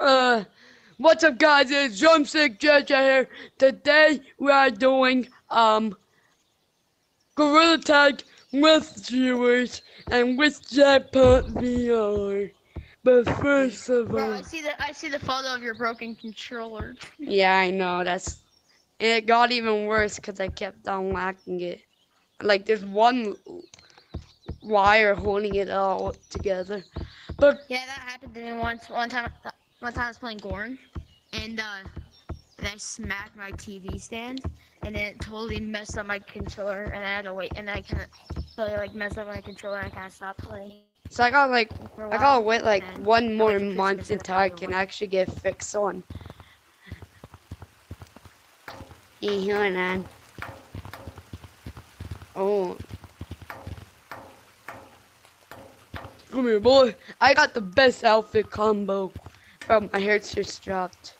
Uh, what's up, guys? It's Drumstick JJ here. Today we are doing um Gorilla Tag with viewers and with Jackpot VR. But first of Bro, all, I see the I see the photo of your broken controller. yeah, I know that's. It got even worse because I kept on lacking it. Like there's one wire holding it all together. But Yeah, that happened to me once. One time, one time I was playing Gorn, and uh, and I smacked my TV stand, and then it totally messed up my controller, and I had to wait, and I kind of totally like messed up my controller, and I kind of stopped playing. so I got like For a I while. gotta wait like one more like fix it month until I can actually get fixed on. Yeah, hold on. Oh. Come here, boy. I got the best outfit combo. Bro, my hair's just dropped.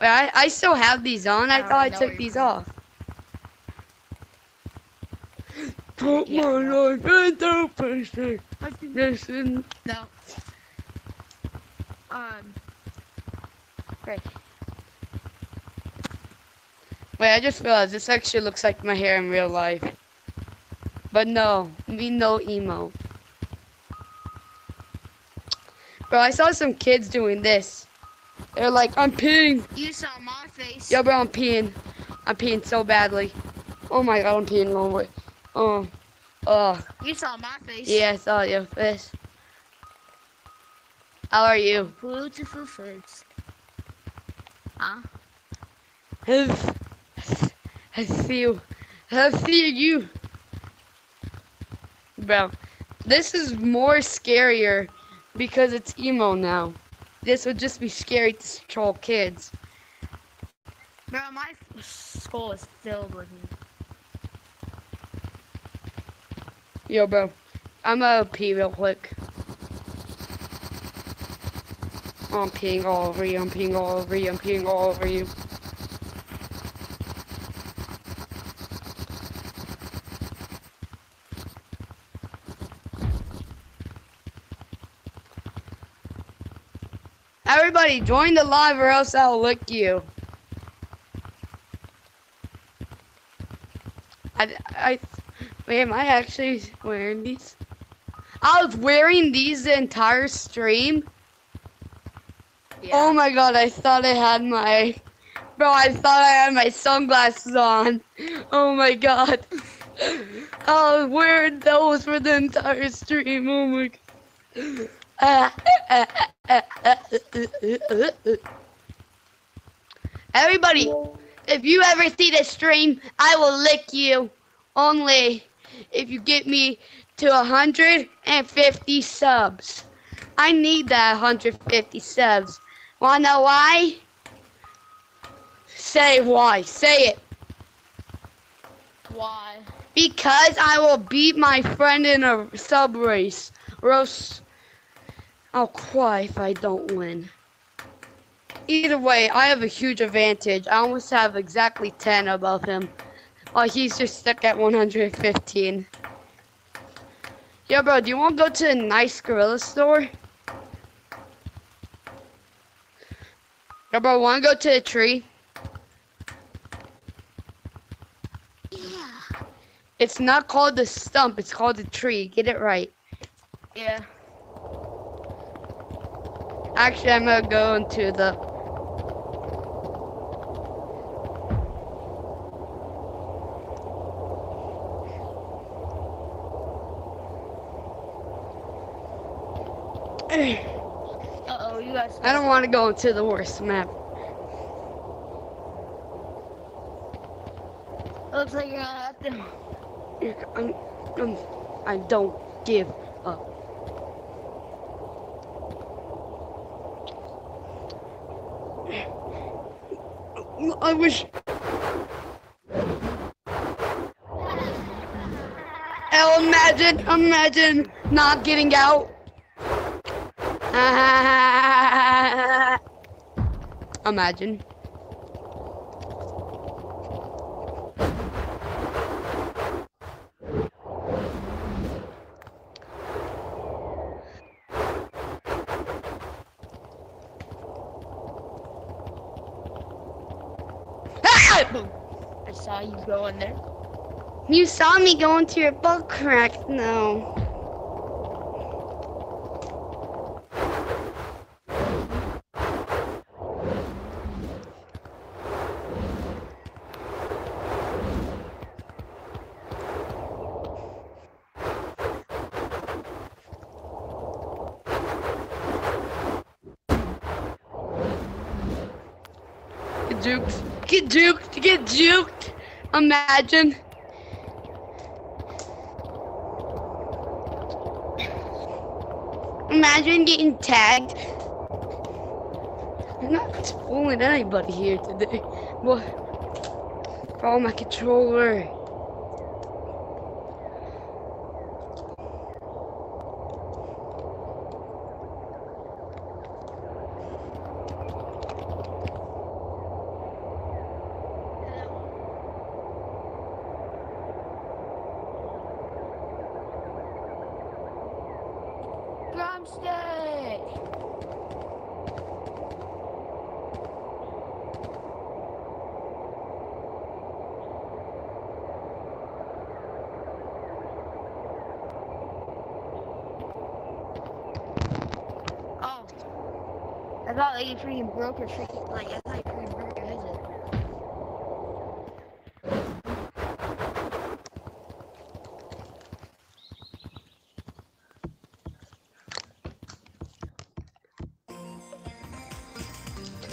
Wait, I, I still have these on. I, I thought I took these off. Put Yeah, my no. life into perspective. Listen. No. Um. Great. Wait, I just realized this actually looks like my hair in real life. But no, me no emo. Bro, I saw some kids doing this. They're like, I'm peeing. You saw my face. Yo, bro, I'm peeing. I'm peeing so badly. Oh my god, I'm peeing long way. Oh, oh, You saw my face. yeah, I saw your face. How are you? Beautiful face. Huh? Have, I feel, I feel you. Bro, this is more scarier because it's emo now. This would just be scary to troll kids. Bro, my skull is filled with me. Yo, bro, I'm gonna pee real quick. I'm peeing all over you, I'm peeing all over you, I'm peeing all over you. Everybody, join the live or else I'll lick you. I, I, wait, am I actually wearing these? I was wearing these the entire stream. Oh my god, I thought I had my, bro, I thought I had my sunglasses on. Oh my god. I was wearing those for the entire stream. Oh my god. Everybody, if you ever see this stream, I will lick you. Only if you get me to 150 subs. I need that 150 subs. Wanna know why? Say why. Say it. Why? Because I will beat my friend in a sub race. Else I'll cry if I don't win. Either way, I have a huge advantage. I almost have exactly 10 above him. Oh, he's just stuck at 115. Yo, bro, do you want to go to a nice gorilla store? Yo, bro, want to go to a tree? Yeah. It's not called the stump, it's called the tree. Get it right. Yeah. Actually, I'm gonna go into the. Uh oh, you guys. I don't want to go into the worst map. Looks like you're gonna have to. I'm, I'm, I don't give up. I wish. Oh, imagine, imagine not getting out. imagine. I saw you go in there. You saw me go into your butt crack. No. Juked. Get juked. Get juked. Imagine. Imagine getting tagged. I'm not fooling anybody here today. What? Oh, my controller. Drumstick! Oh. I thought like you freaking broke your freaking like I thought you freaking broke your headset.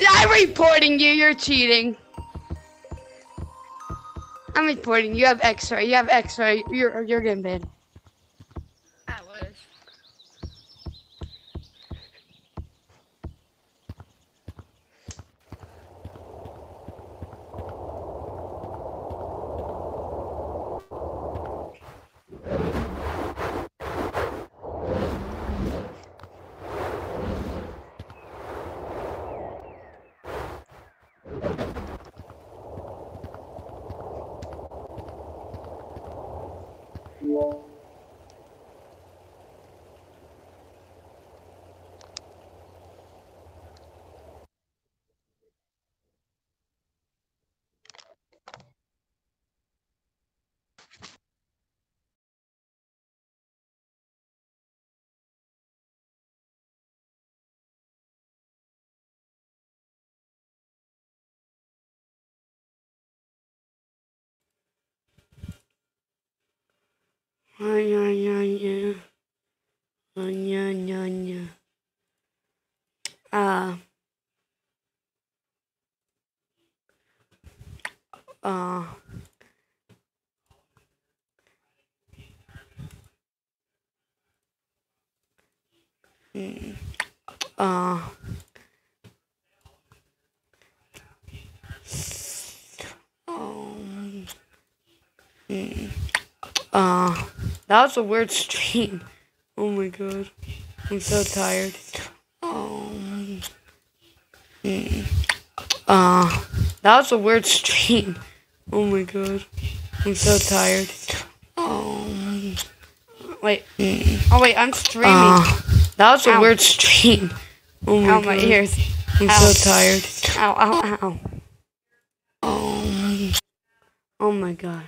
I'm reporting you. You're cheating. I'm reporting. You have X-ray. You have X-ray. You're you're getting banned. Uh. Uh. Mm. Uh. Um. Mm. Uh. That was a weird stream. Oh my god. I'm so tired. Um. mm, Uh. That was a weird stream. Oh my god. I'm so tired. Um. Wait. mm, Oh wait, I'm streaming. Uh, that was a ow. weird stream. Oh my Ow, god. my ears. I'm Ow. so tired. Ow, ow, ow. Um. Oh my god.